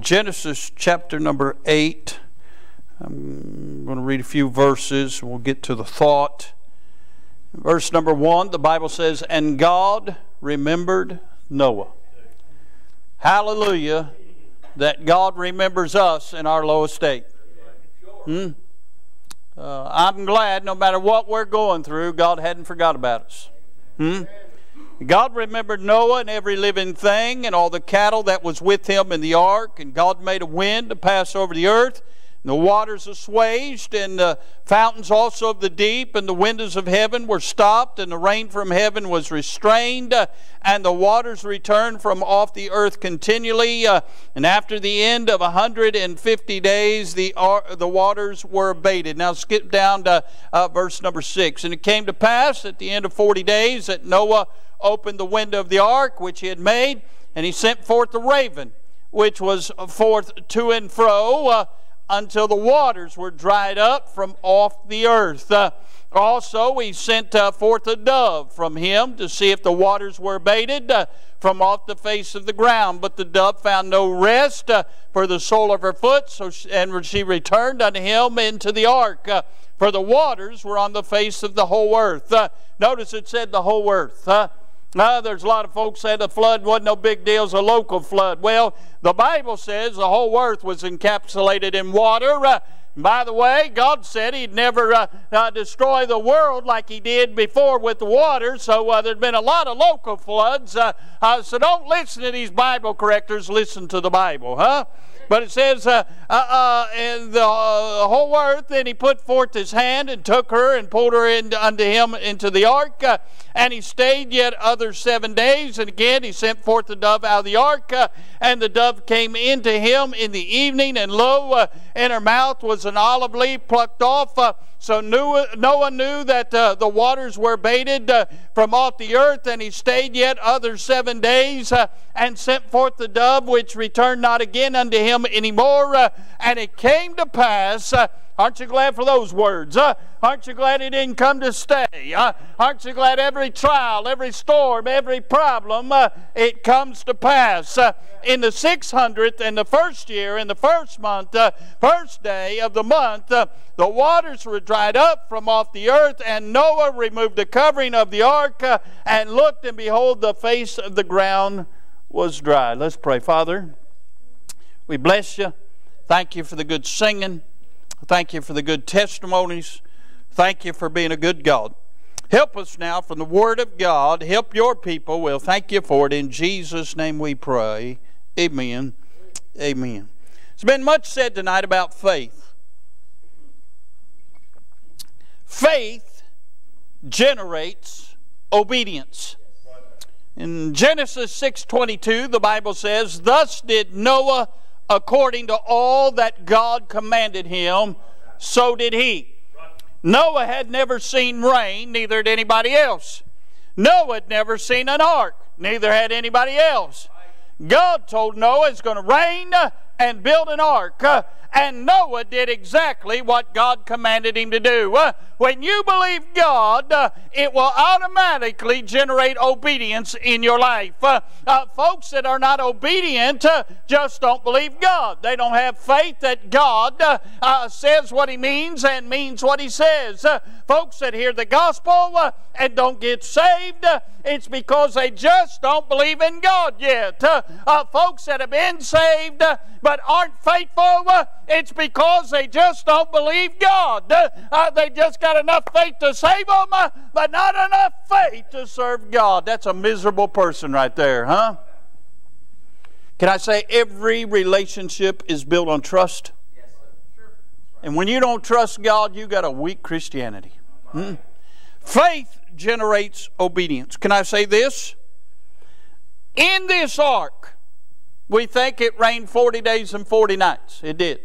Genesis chapter number 8. I'm going to read a few verses and we'll get to the thought. Verse number 1, the Bible says, And God remembered Noah. Hallelujah, that God remembers us in our low estate. Hmm? Uh, I'm glad no matter what we're going through, God hadn't forgot about us. Hmm? God remembered Noah and every living thing and all the cattle that was with him in the ark, and God made a wind to pass over the earth the waters assuaged, and the fountains also of the deep and the windows of heaven were stopped, and the rain from heaven was restrained, uh, and the waters returned from off the earth continually. Uh, and after the end of 150 days, the, the waters were abated. Now skip down to uh, verse number 6. And it came to pass at the end of 40 days that Noah opened the window of the ark which he had made, and he sent forth the raven, which was forth to and fro uh, until the waters were dried up from off the earth. Uh, also, he sent uh, forth a dove from him to see if the waters were abated uh, from off the face of the ground. But the dove found no rest uh, for the sole of her foot, so she, and she returned unto him into the ark. Uh, for the waters were on the face of the whole earth. Uh, notice it said the whole earth. Uh, there's a lot of folks say the flood wasn't no big deal, it's a local flood. Well, the Bible says the whole earth was encapsulated in water. Uh, by the way, God said He'd never uh, uh, destroy the world like He did before with the water, so uh, there'd been a lot of local floods. Uh, uh, so don't listen to these Bible correctors, listen to the Bible, huh? But it says, uh, uh, and the whole earth, and he put forth his hand and took her and pulled her in, unto him into the ark. And he stayed yet other seven days. And again he sent forth the dove out of the ark. And the dove came into him in the evening, and lo, in her mouth was an olive leaf plucked off. Uh, so Noah knew that uh, the waters were baited uh, from off the earth, and he stayed yet other seven days, and sent forth the dove, which returned not again unto him anymore. Uh, and it came to pass. Aren't you glad for those words? Uh, aren't you glad he didn't come to stay? Uh, aren't you glad every trial, every storm, every problem, uh, it comes to pass? Uh, in the 600th and the first year, in the first month, uh, first day of the month, uh, the waters were dried up from off the earth, and Noah removed the covering of the ark and looked, and behold, the face of the ground was dry. Let's pray. Father, we bless you. Thank you for the good singing. Thank you for the good testimonies. Thank you for being a good God. Help us now from the Word of God. Help your people. We'll thank you for it. In Jesus' name we pray. Amen. Amen. There's been much said tonight about faith. Faith generates obedience. In Genesis 6:22 the Bible says, "Thus did Noah according to all that God commanded him, so did he. Noah had never seen rain, neither had anybody else. Noah had never seen an ark, neither had anybody else. God told Noah it's going to rain and build an ark. And Noah did exactly what God commanded him to do. Uh, when you believe God, uh, it will automatically generate obedience in your life. Uh, uh folks that are not obedient uh, just don't believe God. They don't have faith that God uh, says what He means and means what He says. folks that hear the gospel and don't get saved, it's because they just don't believe in God yet. folks that have been saved aren't faithful, it's because they just don't believe God. Uh, they just got enough faith to save them, uh, but not enough faith to serve God. That's a miserable person right there, huh? Can I say every relationship is built on trust? Yes, sir. Sure. And when you don't trust God, you got a weak Christianity. Hmm? Faith generates obedience. Can I say this? In this ark, we think it rained 40 days and 40 nights. It did.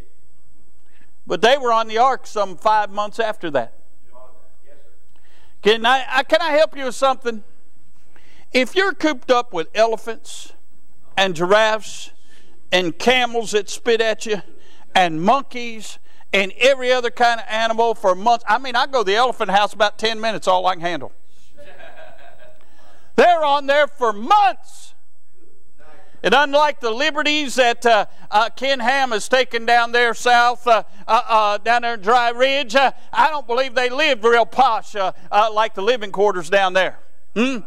But they were on the ark some five months after that. Can I, can I help you with something? If you're cooped up with elephants and giraffes and camels that spit at you and monkeys and every other kind of animal for months, I mean, I go to the elephant house about 10 minutes, all I can handle. They're on there for months And unlike the liberties that uh, uh, Ken Ham has taken down there south, uh, uh, uh down there in Dry Ridge, uh, I don't believe they lived real posh like the living quarters down there. Hmm?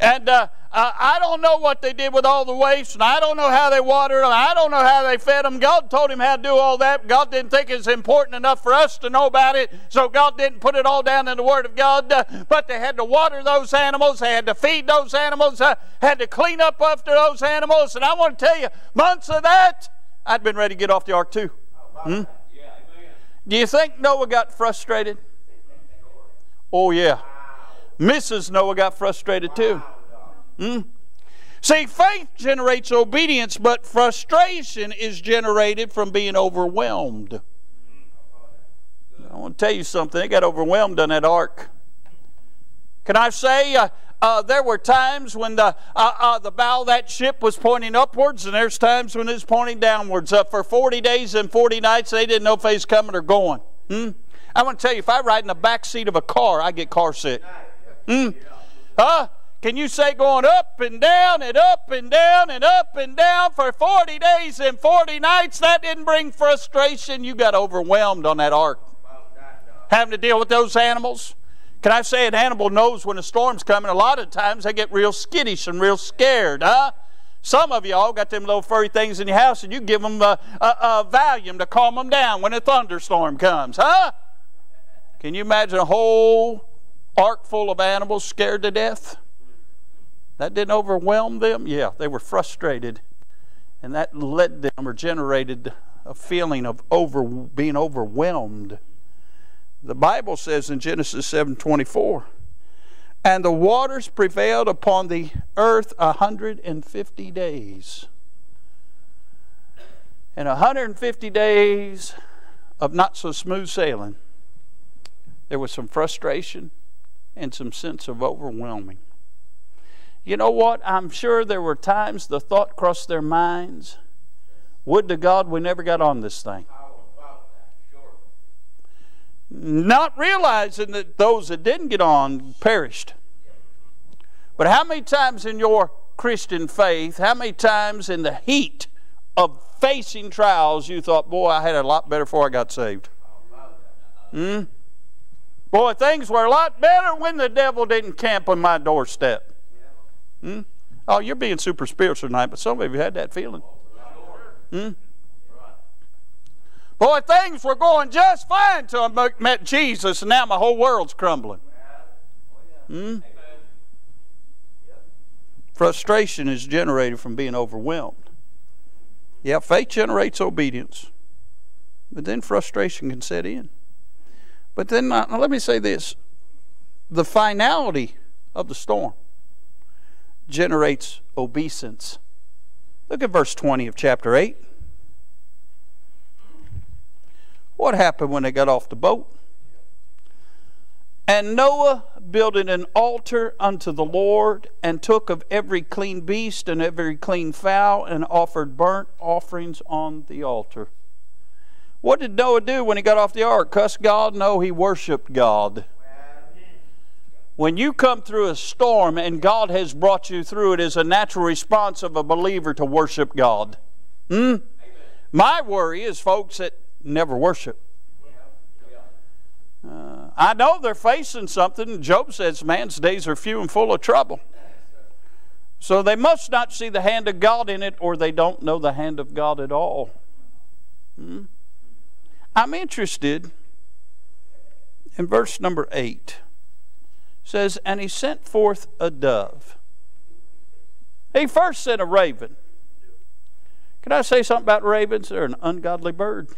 And uh, I don't know what they did with all the waste, and I don't know how they watered them. I don't know how they fed them. God told him how to do all that. God didn't think it was important enough for us to know about it, so God didn't put it all down in the Word of God. Uh, but they had to water those animals, they had to feed those animals, uh, had to clean up after those animals. And I want to tell you, months of that, I'd been ready to get off the ark too. Hmm? Do you think Noah got frustrated? Oh, yeah. Mrs. Noah got frustrated too. Hmm? See, faith generates obedience, but frustration is generated from being overwhelmed. I want to tell you something. They got overwhelmed on that ark. Can I say uh, uh, there were times when the uh, uh the bow of that ship was pointing upwards, and there's times when it's pointing downwards. Uh, for 40 days and 40 nights, they didn't know if they was coming or going. Hmm? I want to tell you, if I ride in the back seat of a car, I get car sick. Hmm? Huh? Can you say going up and down and up and down and up and down for 40 days and 40 nights? That didn't bring frustration. You got overwhelmed on that ark. Having to deal with those animals. Can I say an animal knows when a storm's coming? A lot of times they get real skittish and real scared, huh? Some of y'all got them little furry things in your house and you give them a, a, a Valium to calm them down when a thunderstorm comes, huh? Can you imagine a whole ark full of animals scared to death? That didn't overwhelm them? Yeah, they were frustrated. And that led them or generated a feeling of over being overwhelmed. The Bible says in Genesis 7:24, and the waters prevailed upon the earth a 150 days. And 150 days of not so smooth sailing, there was some frustration and some sense of overwhelming. You know what? I'm sure there were times the thought crossed their minds would to God we never got on this thing. Not realizing that those that didn't get on perished. But how many times in your Christian faith, how many times in the heat of facing trials you thought, boy, I had a lot better before I got saved? Hmm? Boy, things were a lot better when the devil didn't camp on my doorstep. Hmm? Oh, you're being super spiritual tonight, but some of you had that feeling. Hmm? Boy, things were going just fine until I met Jesus, and now my whole world's crumbling. Hmm? Frustration is generated from being overwhelmed. Yeah, faith generates obedience, but then frustration can set in. But then, uh, now let me say this the finality of the storm generates obeisance. Look at verse 20 of chapter 8. What happened when they got off the boat? And Noah builded an altar unto the Lord, and took of every clean beast and every clean fowl, and offered burnt offerings on the altar. What did Noah do when he got off the ark? Cuss God? No, he worshiped God. When you come through a storm and God has brought you through it, is a natural response of a believer to worship God. Hmm? My worry is folks that never worship. Uh, I know they're facing something. Job says man's days are few and full of trouble. So they must not see the hand of God in it, or they don't know the hand of God at all. Hmm? I'm interested in verse number 8 says, And he sent forth a dove. He first sent a raven. Can I say something about ravens? They're an ungodly bird.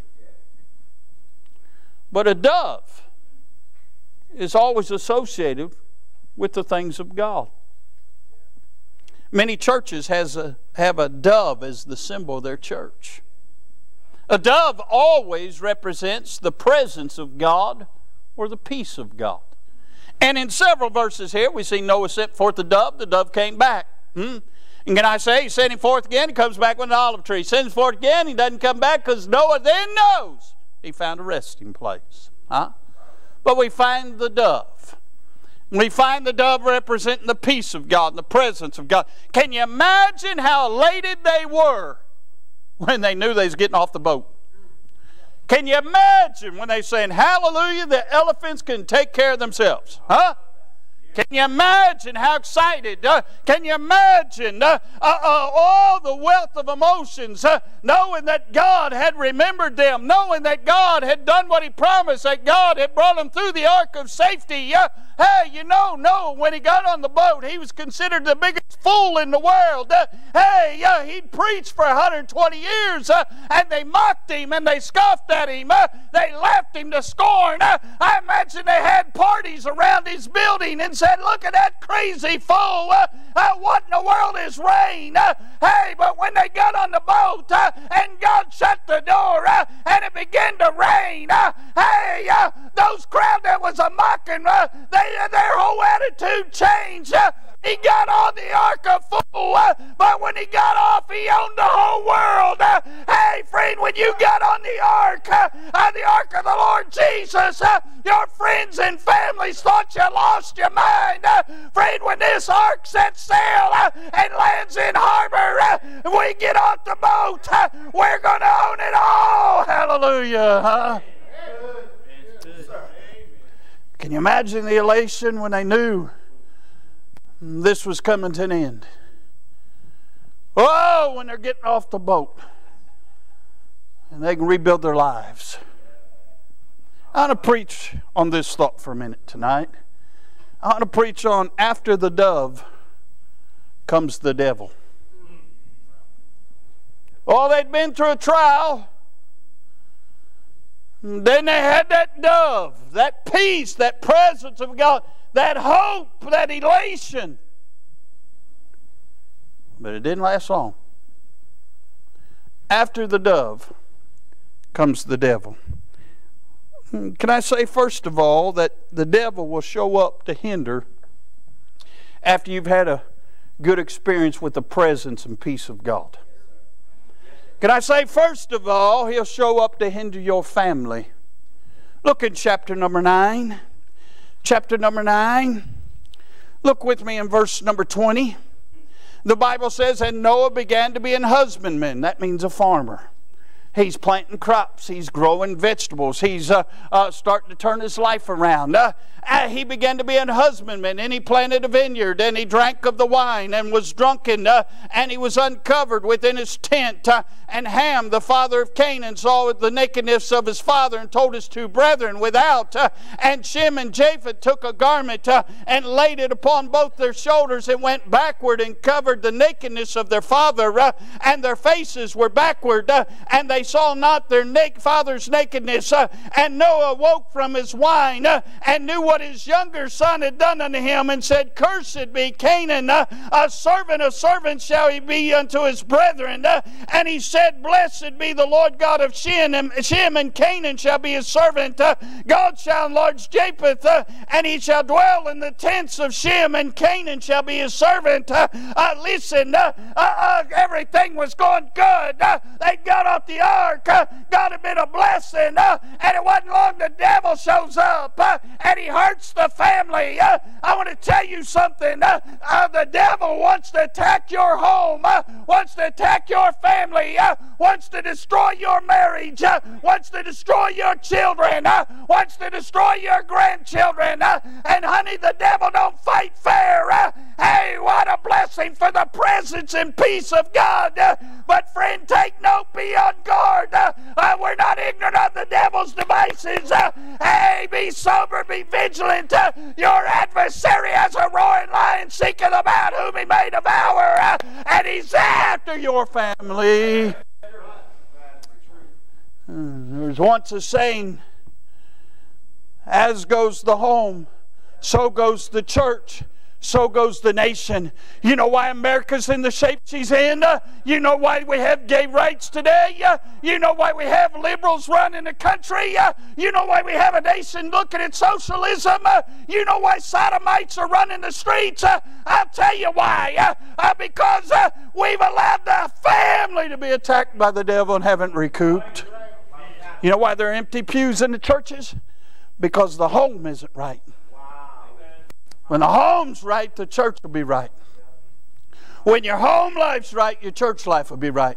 But a dove is always associated with the things of God. Many churches has a, have a dove as the symbol of their church. A dove always represents the presence of God or the peace of God. And in several verses here, we see Noah sent forth the dove, the dove came back. Hmm? And can I say, he sent him forth again, he comes back with an olive tree. Sends forth again, he doesn't come back because Noah then knows he found a resting place. Huh? But we find the dove. We find the dove representing the peace of God and the presence of God. Can you imagine how elated they were when they knew they was getting off the boat? Can you imagine when they saying, Hallelujah, the elephants can take care of themselves? Huh? Can you imagine how excited? Uh, can you imagine uh, uh, uh all the wealth of emotions, uh, knowing that God had remembered them, knowing that God had done what He promised, that God had brought them through the ark of safety? Uh, hey, you know, no, when he got on the boat, he was considered the biggest fool in the world. hey, he'd preached for 120 years, and they mocked him and they scoffed at him. they laughed him to scorn. I imagine they had parties around his building and said, Look at that crazy fool. Uh, uh, what in the world is rain? Uh, hey, but when they got on the boat uh, and God shut the door uh, and it began to rain, uh, hey, those crowd that was a mocking, they, their whole attitude changed. He got on the ark of fool, uh, but when he got off, he owned the whole world. Uh, hey, friend, when you got on the ark, uh, the ark of the Lord Jesus, your friends and families thought you lost your mind. friend, when this ark sets sail and lands in harbor, we get off the boat, we're going to own it all. Hallelujah. Can you imagine the elation when they knew? This was coming to an end. Oh, when they're getting off the boat and they can rebuild their lives. I want to preach on this thought for a minute tonight. I want to preach on after the dove comes the devil. Oh, they'd been through a trial. Then they had that dove, that peace, that presence of God that hope, that elation. But it didn't last long. After the dove comes the devil. Hmm, can I say, first of all, that the devil will show up to hinder after you've had a good experience with the presence and peace of God? Can I say, first of all, he'll show up to hinder your family? Look in chapter number 9 chapter number 9. Look with me in verse number 20. The Bible says, And Noah began to be an husbandman. That means a farmer. He's planting crops. He's growing vegetables. He's uh, uh, starting to turn his life around. Uh, uh, he began to be an husbandman, and he planted a vineyard, and he drank of the wine, and was drunken, uh, and he was uncovered within his tent. Uh, and Ham, the father of Canaan, saw the nakedness of his father, and told his two brethren without. and Shem and Japheth took a garment and laid it upon both their shoulders, and went backward and covered the nakedness of their father, and their faces were backward, and they they saw not their father's nakedness. Uh, and Noah woke from his wine uh, and knew what his younger son had done unto him and said, Cursed be Canaan, uh, a servant of servants shall he be unto his brethren. Uh, and he said, Blessed be the Lord God of Shem, and, Shem, and Canaan shall be his servant. Uh, God shall enlarge Japheth, uh, and he shall dwell in the tents of Shem, and Canaan shall be his servant. listen, everything was going good. they got off the ark. Uh, God had been a blessing. Uh, and it wasn't long the devil shows up uh, and he hurts the family. Uh. I want to tell you something. Uh, uh, the devil wants to attack your home, wants to attack your family, wants to destroy your marriage, wants to destroy your children, wants to destroy your grandchildren. and honey, the devil don't fight fair. Hey, what a blessing for the presence and peace of God. but friend, take note, be on guard. Uh, we're not ignorant of the devil's devices. Uh, hey, be sober, be vigilant. Uh, your adversary has a roaring lion seeketh about whom he may devour, and he's after your family. There was once a saying, as goes the home, so goes the church so goes the nation. You know why America's in the shape she's in? Uh, you know why we have gay rights today? Uh, you know why we have liberals running the country? Uh, you know why we have a nation looking at socialism? You know why sodomites are running the streets? I'll tell you why. Because we've allowed the family to be attacked by the devil and haven't recouped. You know why there are empty pews in the churches? Because the home isn't right. When the home's right, the church will be right. When your home life's right, your church life will be right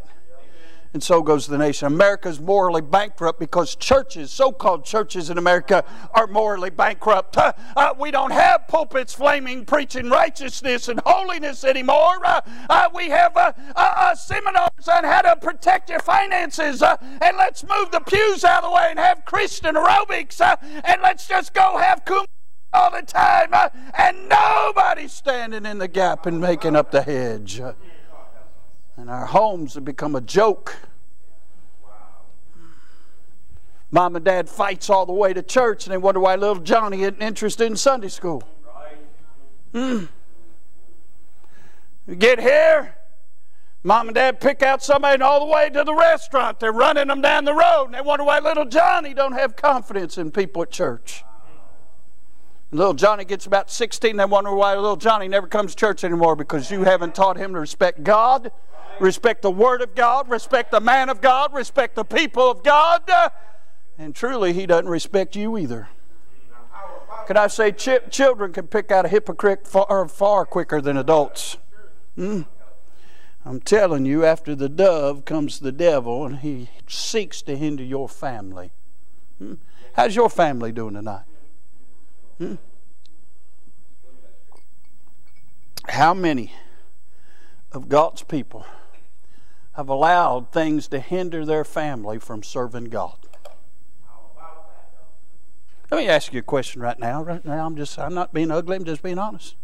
and so goes the nation. America's morally bankrupt because churches, so called churches in America, are morally bankrupt. Uh, uh, we don't have pulpits flaming, preaching righteousness and holiness anymore. Uh, uh we have uh, uh, seminars on how to protect your finances, and let's move the pews out of the way and have Christian aerobics, and let's just go have all the time, and nobody's standing in the gap and making up the hedge. And our homes have become a joke. Mom and dad fights all the way to church and they wonder why little Johnny isn't interested in Sunday school. Mm. You get here, mom and dad pick out somebody and all the way to the restaurant. They're running them down the road and they wonder why little Johnny don't have confidence in people at church. Little Johnny gets about 16, they wonder why little Johnny never comes to church anymore because you haven't taught him to respect God respect the Word of God, respect the man of God, respect the people of God, and truly, He doesn't respect you either. Can I say ch- children can pick out a hypocrite far, far quicker than adults? Hmm? I'm telling you, after the dove comes the devil, and he seeks to hinder your family. Hmm? How's your family doing tonight? Hmm? How many of God's people have allowed things to hinder their family from serving God. Let me ask you a question right now. Right now, I'm just I'm not being ugly, I'm just being honest.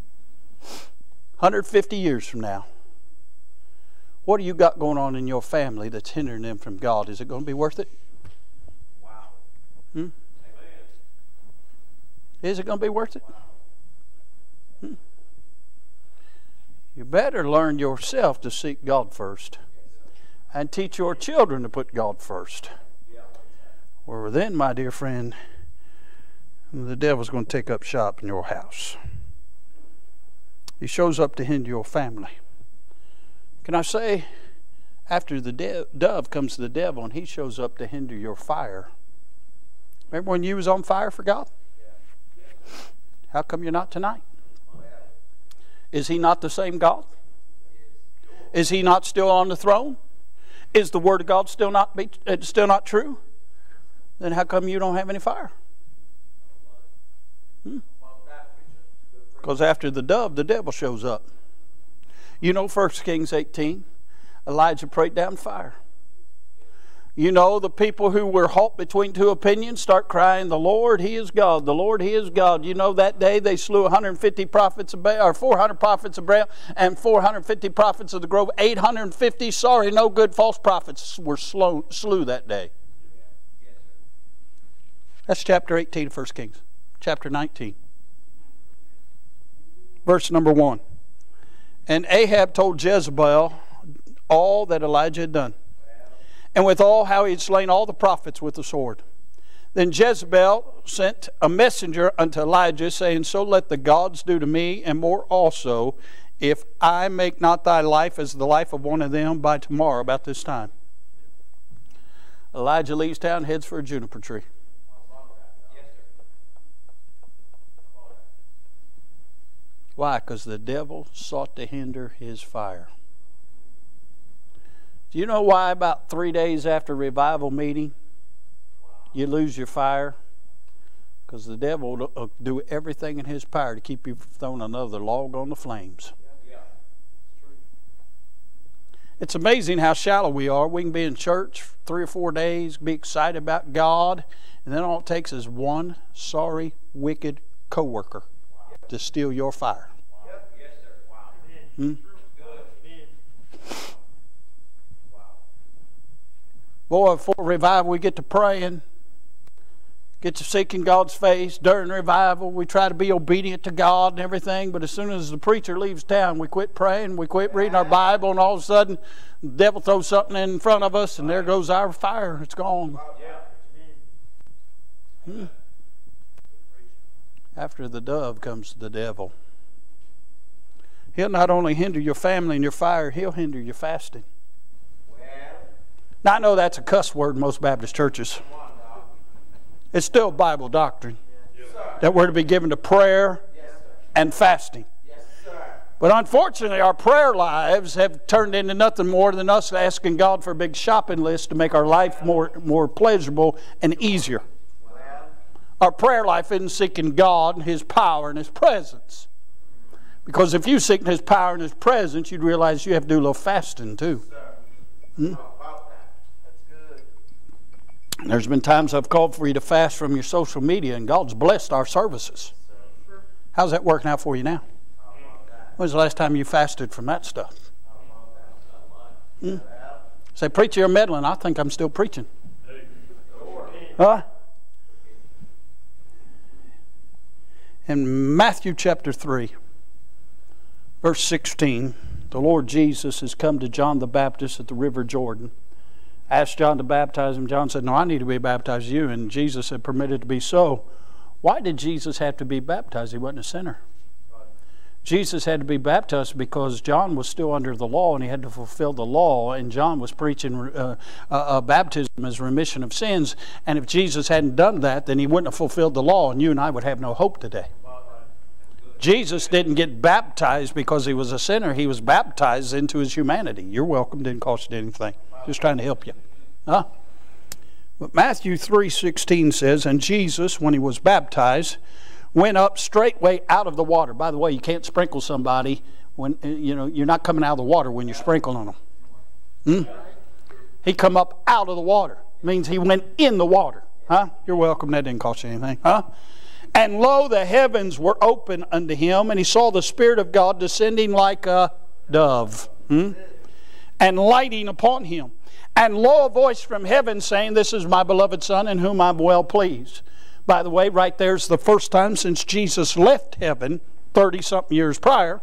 150 years from now, what do you got going on in your family that's hindering them from God? Is it going to be worth it? Wow. Hmm? Is it going to be worth it? Hmm? You better learn yourself to seek God first and teach your children to put God first. Or then, my dear friend, the devil's going to take up shop in your house. He shows up to hinder your family. Can I say, after the dove comes the devil and he shows up to hinder your fire. Remember when you was on fire for God? How come you're not tonight? Is he not the same God? Is he not still on the throne? Is the word of God still not be, uh, still not true? Then how come you don't have any fire? Because hmm? after the dove, the devil shows up. You know 1 Kings 18, Elijah prayed down fire. You know, the people who were halt between two opinions start crying, The Lord, He is God. The Lord, He is God. You know, that day they slew 150 prophets of Baal, or 400 prophets of Baal, and 450 prophets of the grove. 850, sorry, no good false prophets were slow, slew that day. That's chapter 18 of 1 Kings. Chapter 19. Verse number 1. And Ahab told Jezebel all that Elijah had done and withal how he had slain all the prophets with the sword. Then Jezebel sent a messenger unto Elijah, saying, So let the gods do to me, and more also, if I make not thy life as the life of one of them by tomorrow about this time. Elijah leaves town, heads for a juniper tree. Why? Because the devil sought to hinder his fire. Do you know why about three days after revival meeting you lose your fire? Because the devil will do everything in his power to keep you from throwing another log on the flames. It's amazing how shallow we are. We can be in church three or four days, be excited about God, and then all it takes is one sorry, wicked coworker to steal your fire. Hmm? Boy, for revival, we get to praying, get to seeking God's face. During revival, we try to be obedient to God and everything, but as soon as the preacher leaves town, we quit praying, we quit reading our Bible, and all of a sudden, the devil throws something in front of us, and there goes our fire. It's gone. Hmm. After the dove comes the devil. He'll not only hinder your family and your fire, he'll hinder your fasting. Now, I know that's a cuss word in most Baptist churches. It's still Bible doctrine that we're to be given to prayer and fasting. But unfortunately, our prayer lives have turned into nothing more than us asking God for a big shopping list to make our life more, more pleasurable and easier. Our prayer life isn't seeking God and His power and His presence. Because if you seek His power and His presence, you'd realize you have to do a little fasting too. Hmm? There's been times I've called for you to fast from your social media, and God's blessed our services. How's that working out for you now? When was the last time you fasted from that stuff? Hmm? Say, preacher, you're meddling. I think I'm still preaching. Huh? In Matthew chapter 3, verse 16, the Lord Jesus has come to John the Baptist at the river Jordan. Asked John to baptize him. John said, No, I need to be baptized you. And Jesus had permitted to be so. Why did Jesus have to be baptized? He wasn't a sinner. Jesus had to be baptized because John was still under the law and he had to fulfill the law, and John was preaching uh, uh, uh, baptism as remission of sins. And if Jesus hadn't done that, then he wouldn't have fulfilled the law, and you and I would have no hope today. Jesus didn't get baptized because he was a sinner. He was baptized into his humanity. You're welcome. Didn't cost you anything. Just trying to help you. Huh? But Matthew 3.16 says, And Jesus, when he was baptized, went up straightway out of the water. By the way, you can't sprinkle somebody when uh, you know you're not coming out of the water when you're sprinkling on them. Hmm? He come up out of the water. Means he went in the water. Huh? You're welcome. That didn't cost you anything. Huh? And lo, the heavens were open unto him, and he saw the Spirit of God descending like a dove, hmm? and lighting upon him. And lo, a voice from heaven saying, This is my beloved Son, in whom I'm well pleased. By the way, right there's the first time since Jesus left heaven 30 something years prior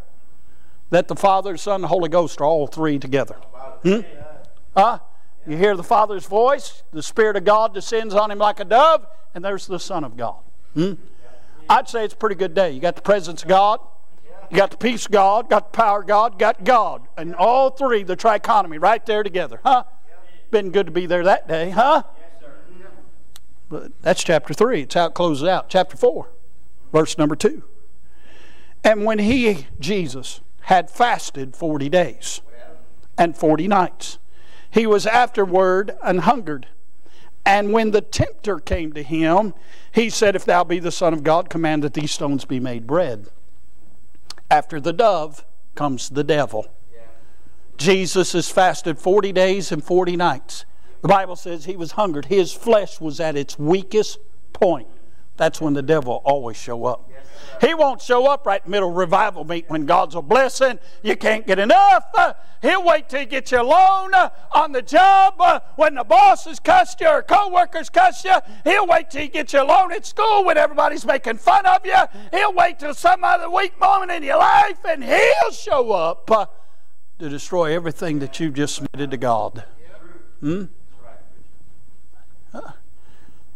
that the Father, Son, and Holy Ghost are all three together. Hmm? Huh? You hear the Father's voice, the Spirit of God descends on him like a dove, and there's the Son of God. Hmm? I'd say it's a pretty good day. You got the presence of God, you got the peace of God, got the power of God, got God. And all three, the trichotomy, right there together. Huh? Been good to be there that day, huh? Yes, sir. But that's chapter 3. It's how it closes out. Chapter 4, verse number 2. And when he, Jesus, had fasted 40 days and 40 nights, he was afterward and hungered. And when the tempter came to him, he said, If thou be the Son of God, command that these stones be made bread. After the dove comes the devil. Jesus has fasted 40 days and 40 nights. The Bible says he was hungered. His flesh was at its weakest point. That's when the devil always show up. He won't show up right middle revival meet when God's a blessing. You can't get enough. He'll wait till he gets you alone uh, on the job uh, when the boss has cussed you or co-workers cuss you. He'll wait till he gets you alone at school when everybody's making fun of you. He'll wait till some other weak moment in your life and he'll show up uh, to destroy everything that you've just submitted to God. Hmm?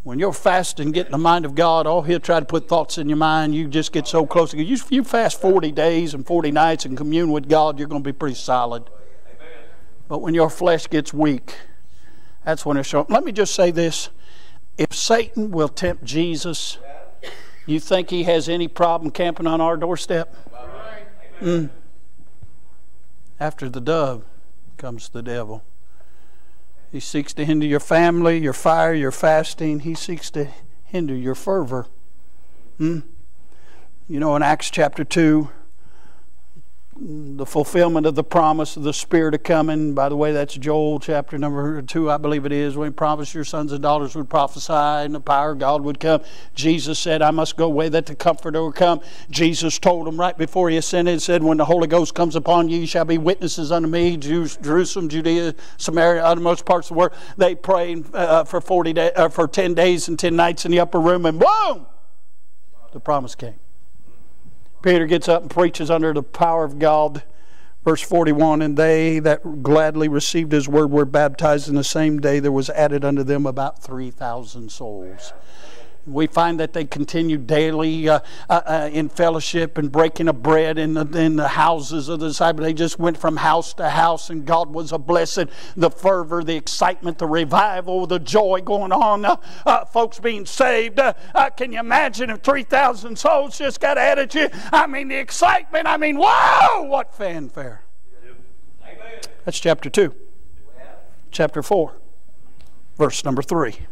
When you're fasting, getting in the mind of God, oh, he'll try to put thoughts in your mind. You just get so close. You, you fast 40 days and 40 nights and commune with God, you're going to be pretty solid. But when your flesh gets weak, that's when it's showing. Let me just say this. If Satan will tempt Jesus, you think he has any problem camping on our doorstep? Mm. After the dove comes the devil. He seeks to hinder your family, your fire, your fasting. He seeks to hinder your fervor. Hmm? You know, in Acts chapter 2, the fulfillment of the promise of the Spirit of coming. By the way, that's Joel chapter number two, I believe it is, when he promised your sons and daughters would prophesy and the power of God would come. Jesus said, I must go away that the Comforter will come. Jesus told them right before he ascended, said, When the Holy Ghost comes upon you, you shall be witnesses unto me, Jerusalem, Judea, Samaria, uttermost parts of the world. They prayed uh, for 40 day, uh, for 10 days and 10 nights in the upper room, and boom! The promise came. Peter gets up and preaches under the power of God. Verse 41 And they that gladly received his word were baptized in the same day. There was added unto them about 3,000 souls. We find that they continued daily uh, uh, uh, in fellowship and breaking of bread in the, in the houses of the disciples. They just went from house to house, and God was a blessed. The fervor, the excitement, the revival, the joy going on, uh, uh, folks being saved. Uh, can you imagine if 3,000 souls just got added to you? I mean, the excitement. I mean, whoa, what fanfare. That's chapter 2. Chapter 4, verse number 3.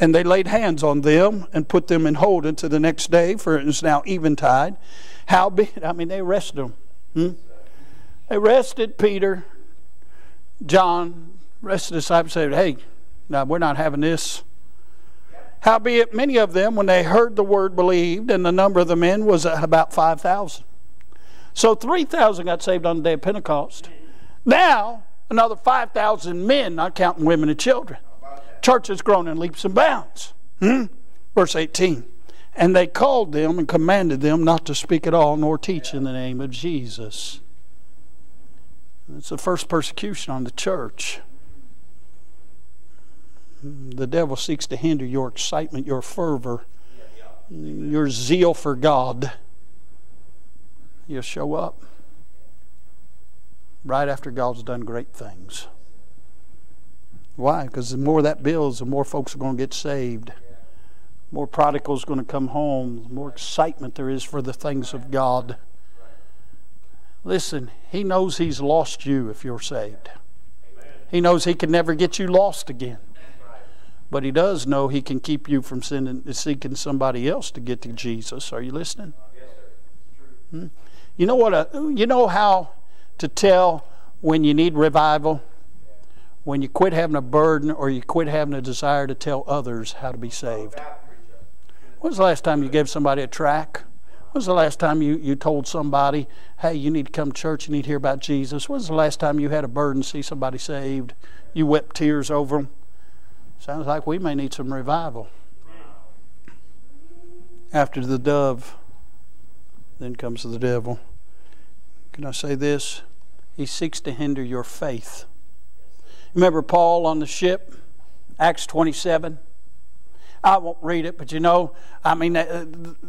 And they laid hands on them and put them in hold until the next day, for it is now eventide. Howbeit, I mean, they arrested them. Hmm? They arrested Peter, John, rest of the disciples said, Hey, now we're not having this. Howbeit, many of them, when they heard the word, believed, and the number of the men was about 5,000. So 3,000 got saved on the day of Pentecost. Now, another 5,000 men, not counting women and children church has grown in leaps and bounds. Hmm? Verse 18. And they called them and commanded them not to speak at all nor teach in the name of Jesus. It's the first persecution on the church. The devil seeks to hinder your excitement, your fervor, your zeal for God. You'll show up right after God's done great things. Why? Because the more that builds, the more folks are going to get saved. More prodigals going to come home. The more excitement there is for the things of God. Listen, He knows He's lost you if you're saved. He knows He can never get you lost again. But He does know He can keep you from sending, seeking somebody else to get to Jesus. Are you listening? Hmm? You know what? A, you know how to tell when you need revival when you quit having a burden or you quit having a desire to tell others how to be saved. When's the last time you gave somebody a track? When's the last time you, you told somebody, hey, you need to come to church, you need to hear about Jesus? When's the last time you had a burden see somebody saved? You wept tears over them? Sounds like we may need some revival. After the dove, then comes the devil. Can I say this? He seeks to hinder your faith. Remember Paul on the ship, Acts 27? I won't read it, but you know, I mean, uh,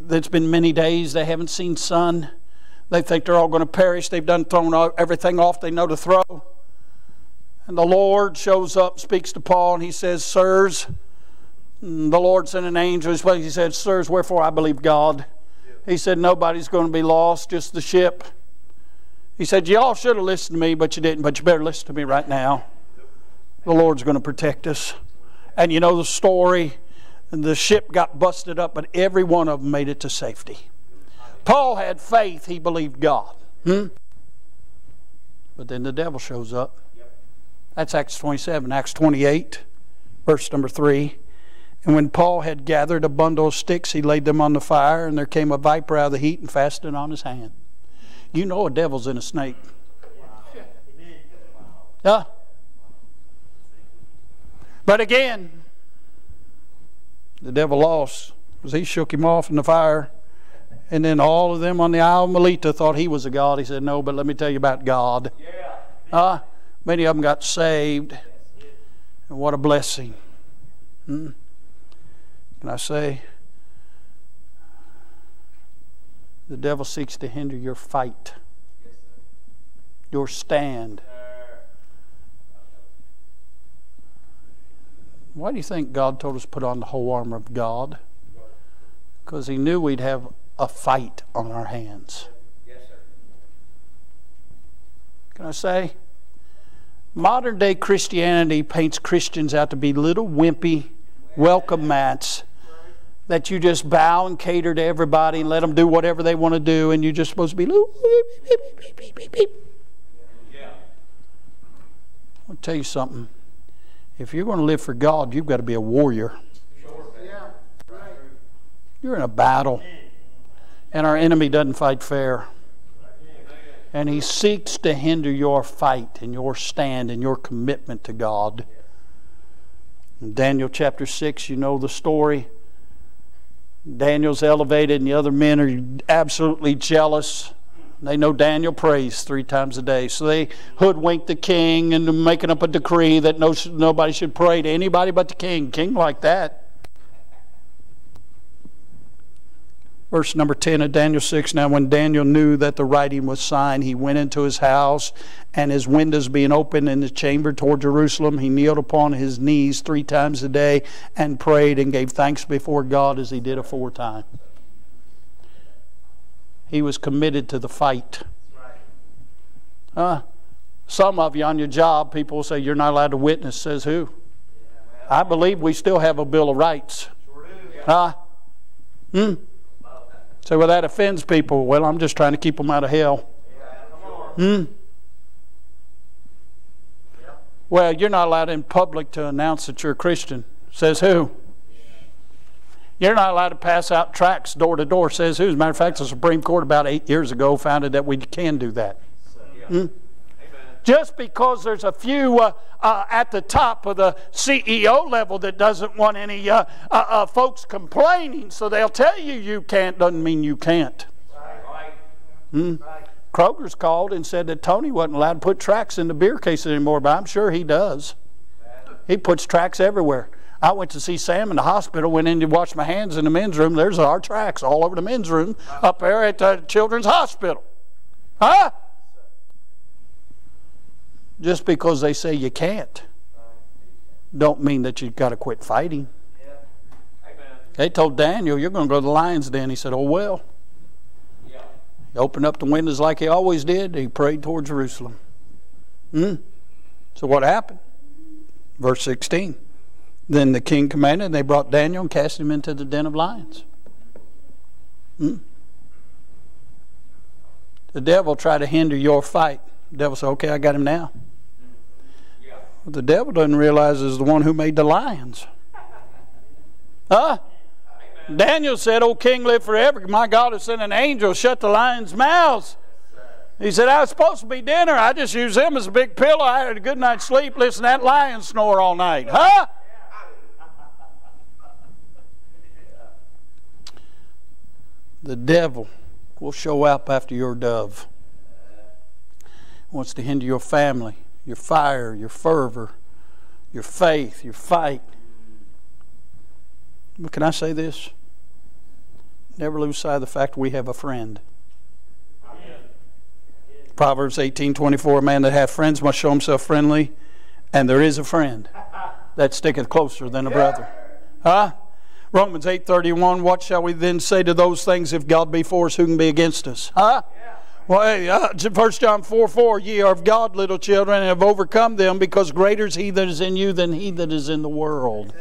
it's been many days. They haven't seen sun. They think they're all going to perish. They've done thrown everything off they know to throw. And the Lord shows up, speaks to Paul, and he says, Sirs, the Lord sent an angel. He said, Sirs, wherefore I believe God. He said, Nobody's going to be lost, just the ship. He said, Y'all should have listened to me, but you didn't. But you better listen to me right now the Lord's going to protect us. And you know the story. The ship got busted up, but every one of them made it to safety. Paul had faith, he believed God. Hmm? But then the devil shows up. That's Acts 27. Acts 28, verse number 3. And when Paul had gathered a bundle of sticks, he laid them on the fire, and there came a viper out of the heat and fastened on his hand. You know a devil's in a snake. Yeah. But again, the devil lost because he shook him off in the fire. And then all of them on the Isle of Melita thought he was a God. He said, No, but let me tell you about God. Yeah. Uh, many of them got saved. And what a blessing. Hmm? Can I say? The devil seeks to hinder your fight, your stand. Why do you think God told us to put on the whole armor of God? Because He knew we'd have a fight on our hands. Yes, Can I say? Modern day Christianity paints Christians out to be little wimpy welcome mats that you just bow and cater to everybody and let them do whatever they want to do, and you're just supposed to be. Yeah. I'll tell you something. If you're going to live for God, you've got to be a warrior. You're in a battle, and our enemy doesn't fight fair. And he seeks to hinder your fight and your stand and your commitment to God. In Daniel chapter 6, you know the story. Daniel's elevated, and the other men are absolutely jealous They know Daniel prays three times a day. So they hoodwinked the king into making up a decree that no, nobody should pray to anybody but the king. King like that. Verse number 10 of Daniel 6 Now, when Daniel knew that the writing was signed, he went into his house, and his windows being open in the chamber toward Jerusalem, he kneeled upon his knees three times a day and prayed and gave thanks before God as he did aforetime. He was committed to the fight. Uh, some of you on your job, people say, You're not allowed to witness. Says who? I believe we still have a Bill of Rights. Huh? Hmm? Say, well, that offends people. Well, I'm just trying to keep them out of hell. Hmm? Well, you're not allowed in public to announce that you're a Christian. Says who? You're not allowed to pass out tracts door to door. Says who? As a matter of fact, the Supreme Court about eight years ago found that we can do that. Hmm? just because there's a few uh, uh, at the top of the CEO level that doesn't want any uh, uh, uh, folks complaining, so they'll tell you you can't, doesn't mean you can't. Right. Hmm? Right. Kroger's called and said that Tony wasn't allowed to put tracts in the beer cases anymore, but I'm sure he does. He puts tracts everywhere. I went to see Sam in the hospital, went in to wash my hands in the men's room. There's our tracts all over the men's room up there at the Children's Hospital. Huh? Just because they say you can't, don't mean that you've got to quit fighting. They told Daniel, You're going to go to the lion's den. He said, Oh, well. He opened up the windows like he always did. He prayed toward Jerusalem. Hmm? So what happened? Verse 16. Then the king commanded, and they brought Daniel and cast him into the den of lions. Hmm? The devil tried to hinder your fight. The devil said, Okay, I got him now. What the devil doesn't realize is the one who made the lions. Huh? Daniel said, O king, live forever. My God has sent an angel, shut the lions' mouths. He said, I was supposed to be dinner. I just used him as a big pillow. I had a good night's sleep. Listen to that lion snore all night. Huh? The devil will show up after your dove. Wants to hinder your family your fire, your fervor, your faith, your fight. But can I say this? Never lose sight of the fact we have a friend. Proverbs 18:24 A man that hath friends must show himself friendly, and there is a friend that sticketh closer than a brother. Huh? Romans 8:31 What shall we then say to those things if God be for us who can be against us? Huh? Well, hey, uh, 1 John 4 4, ye are of God, little children, and have overcome them, because greater is he that is in you than he that is in the world.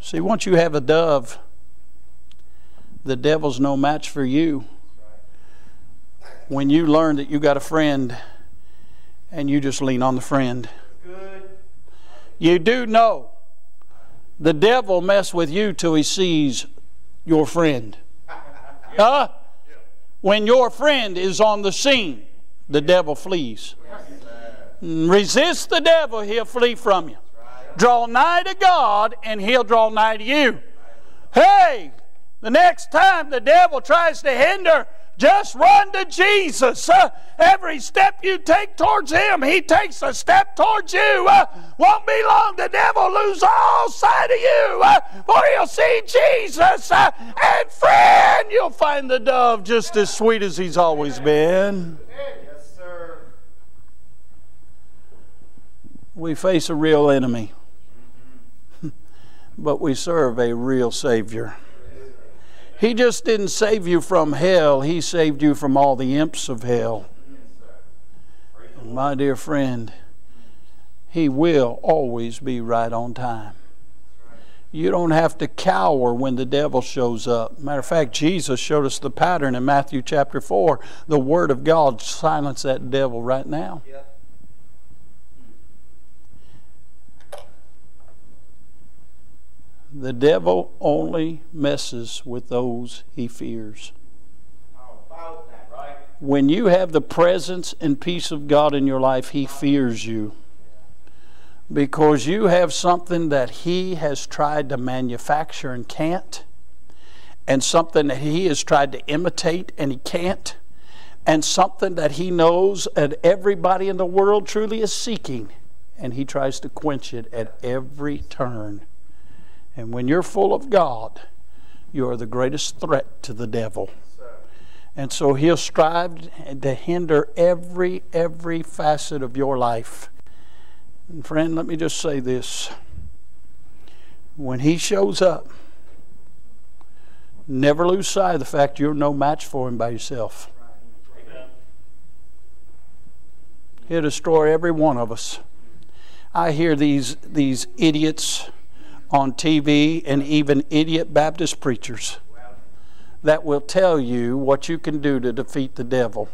See, once you have a dove, the devil's no match for you. When you learn that you got a friend and you just lean on the friend. You do know the devil mess with you till he sees your friend. Huh? When your friend is on the scene, the devil flees. Resist the devil, he'll flee from you. Draw nigh to God, and he'll draw nigh to you. Hey, the next time the devil tries to hinder just run to Jesus. Uh, every step you take towards Him, He takes a step towards you. Uh, won't be long, the devil lose all sight of you, uh, for you'll see Jesus. Uh, and friend, you'll find the dove just as sweet as He's always been. Yes, sir. We face a real enemy, but we serve a real Savior. He just didn't save you from hell, He saved you from all the imps of hell. My dear friend, He will always be right on time. You don't have to cower when the devil shows up. Matter of fact, Jesus showed us the pattern in Matthew chapter 4. The Word of God silenced that devil right now. The devil only messes with those he fears. When you have the presence and peace of God in your life, he fears you. Because you have something that he has tried to manufacture and can't. and something that he has tried to imitate and he can't, and something that he knows that everybody in the world truly is seeking, and he tries to quench it at every turn. And when you're full of God, you are the greatest threat to the devil. And so he'll strive to hinder every every facet of your life. And friend, let me just say this. When he shows up, never lose sight of the fact you're no match for him by yourself. He'll destroy every one of us. I hear these these idiots on TV and even idiot Baptist preachers that will tell you what you can do to defeat the devil.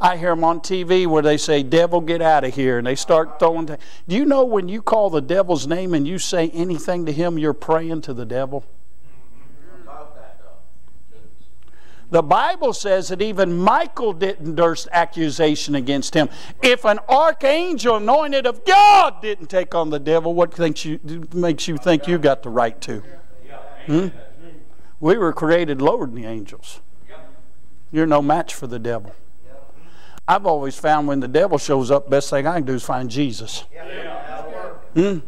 I hear them on TV where they say, Devil, get out of here. And they start throwing. Do you know when you call the devil's name and you say anything to him, you're praying to the devil? The Bible says that even Michael didn't durst accusation against him. If an archangel anointed of God didn't take on the devil, what thinks you, makes you think you got the right to? Hmm? We were created lower than the angels. You're no match for the devil. I've always found when the devil shows up, best thing I can do is find Jesus. Hmm?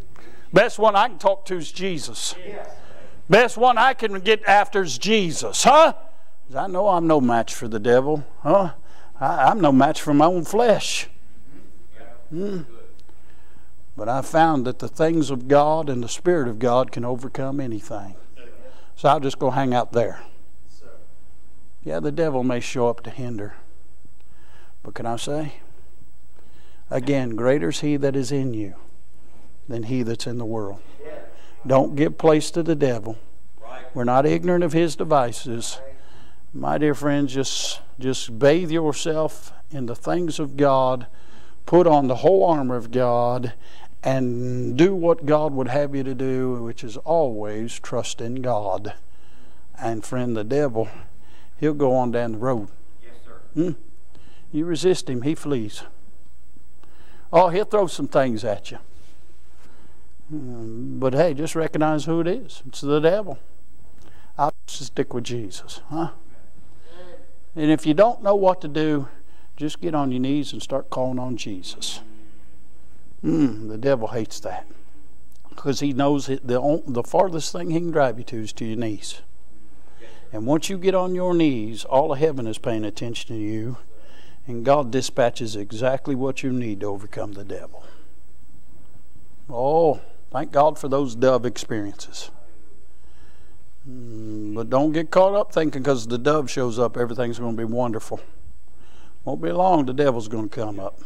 Best one I can talk to is Jesus. Best one I can get after is Jesus. Huh? I know I'm no match for the devil. Huh? I, am no match for my own flesh. Hmm. But I found that the things of God and the Spirit of God can overcome anything. So I'll just go hang out there. Yeah, the devil may show up to hinder. But can I say? Again, greater is he that is in you than he that's in the world. Don't give place to the devil. We're not ignorant of his devices my dear friends, just, just bathe yourself in the things of God, put on the whole armor of God, and do what God would have you to do, which is always trust in God. And friend, the devil, he'll go on down the road. Yes, sir. Hmm? You resist him, he flees. Oh, he'll throw some things at you. Hmm, but hey, just recognize who it is. It's the devil. I'll just stick with Jesus, huh? And if you don't know what to do, just get on your knees and start calling on Jesus. Mm, the devil hates that because he knows the, the farthest thing he can drive you to is to your knees. And once you get on your knees, all of heaven is paying attention to you, and God dispatches exactly what you need to overcome the devil. Oh, thank God for those dove experiences. But don't get caught up thinking because the dove shows up, everything's going to be wonderful. Won't be long, the devil's going to come up.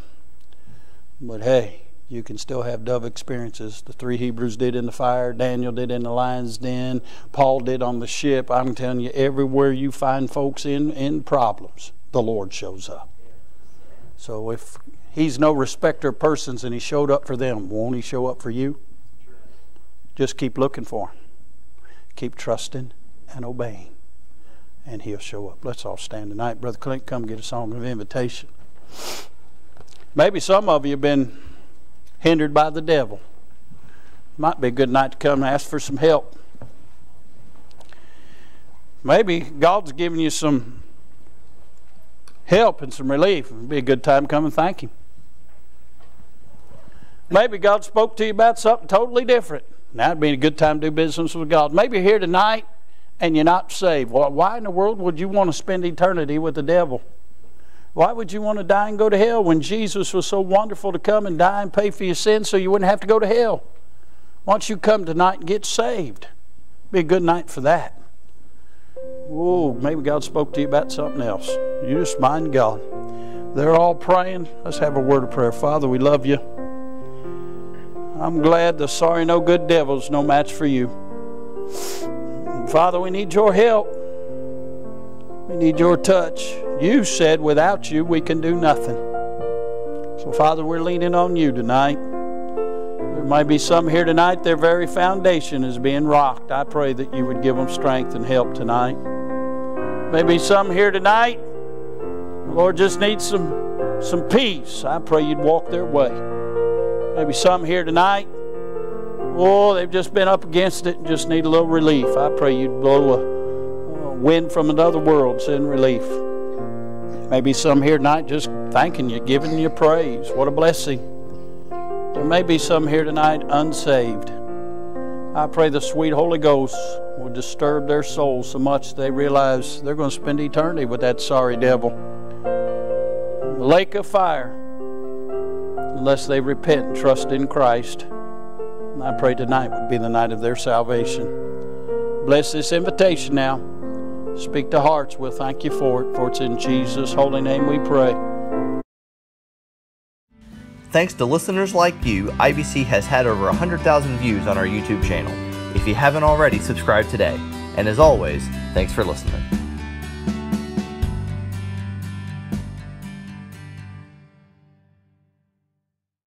But hey, you can still have dove experiences. The three Hebrews did in the fire, Daniel did in the lion's den, Paul did on the ship. I'm telling you, everywhere you find folks in, in problems, the Lord shows up. So if he's no respecter of persons and he showed up for them, won't he show up for you? Just keep looking for him. Keep trusting and obeying, and He'll show up. Let's all stand tonight. Brother Clint, come get a song of invitation. Maybe some of you have been hindered by the devil. Might be a good night to come and ask for some help. Maybe God's giving you some help and some relief. It'd be a good time to come and thank Him. Maybe God spoke to you about something totally different. Now it'd be a good time to do business with God. Maybe you're here tonight and you're not saved. Well, why in the world would you want to spend eternity with the devil? Why would you want to die and go to hell when Jesus was so wonderful to come and die and pay for your sins so you wouldn't have to go to hell? Why don't you come tonight and get saved? Be a good night for that. Oh, maybe God spoke to you about something else. You just mind God. They're all praying. Let's have a word of prayer. Father, we love you. I'm glad the sorry, no good devil's no match for you. Father, we need your help. We need your touch. You said without you we can do nothing. So, Father, we're leaning on you tonight. There might be some here tonight, their very foundation is being rocked. I pray that you would give them strength and help tonight. Maybe some here tonight, Lord, just needs some, some peace. I pray you'd walk their way. Maybe some here tonight, oh, they've just been up against it and just need a little relief. I pray you'd blow a, wind from another world send relief. Maybe some here tonight just thanking you, giving you praise. What a blessing. There may be some here tonight unsaved. I pray the sweet Holy Ghost will disturb their souls so much they realize they're going to spend eternity with that sorry devil. Lake of fire, unless they repent and trust in Christ. I pray tonight would be the night of their salvation. Bless this invitation now. Speak to hearts. We'll thank you for it, for it's in Jesus' holy name we pray. Thanks to listeners like you, IBC has had over 100,000 views on our YouTube channel. If you haven't already, subscribe today. And as always, thanks for listening.